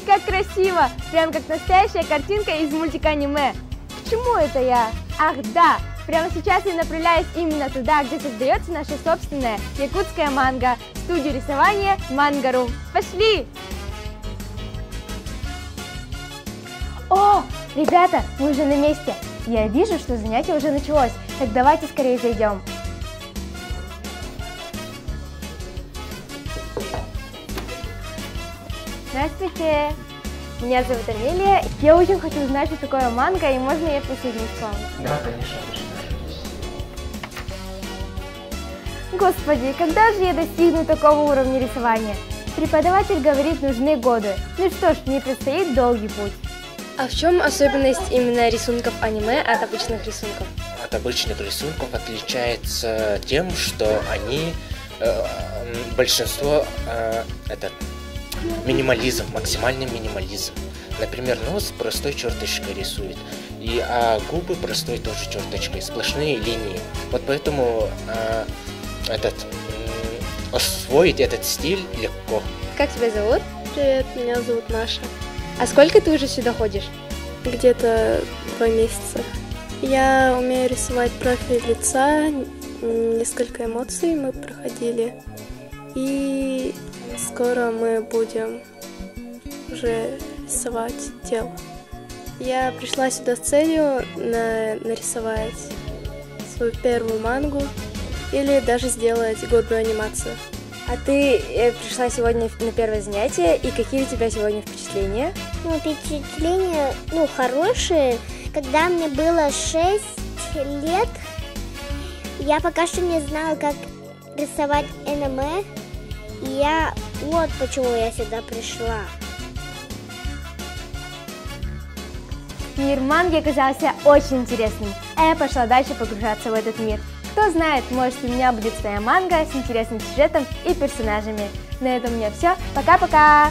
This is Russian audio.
Как красиво! Прям как настоящая картинка из мультика аниме. К чему это я? Ах да, прямо сейчас я направляюсь именно туда, где создается наша собственная якутская манга, студию рисования Мангару. Пошли! О, ребята, мы уже на месте. Я вижу, что занятие уже началось. Так давайте скорее зайдем. Здравствуйте! Меня зовут Амелия. Я очень хочу узнать, что такое манго, и можно я присоединюсь к вам? Да, конечно, Господи, когда же я достигну такого уровня рисования? Преподаватель говорит, нужны годы. Ну что ж, мне предстоит долгий путь. А в чем особенность именно рисунков аниме от обычных рисунков? От обычных рисунков отличается тем, что они э, большинство э, этот минимализм, максимальный минимализм. Например, нос простой черточкой рисует, и а губы простой тоже черточкой, сплошные линии. Вот поэтому э, этот освоить этот стиль легко. Как тебя зовут? Привет, меня зовут Маша. А сколько ты уже сюда ходишь? Где-то два месяца. Я умею рисовать профиль лица, несколько эмоций мы проходили. И скоро мы будем уже рисовать тело. Я пришла сюда с целью на- нарисовать свою первую мангу или даже сделать годную анимацию. А ты э, пришла сегодня на первое занятие, и какие у тебя сегодня впечатления? Ну, впечатления, ну, хорошие. Когда мне было 6 лет, я пока что не знала, как рисовать аниме. И я, вот почему я сюда пришла. Мир манги оказался очень интересным, а я пошла дальше погружаться в этот мир. Кто знает, может у меня будет своя манга с интересным сюжетом и персонажами. На этом у меня все. Пока-пока!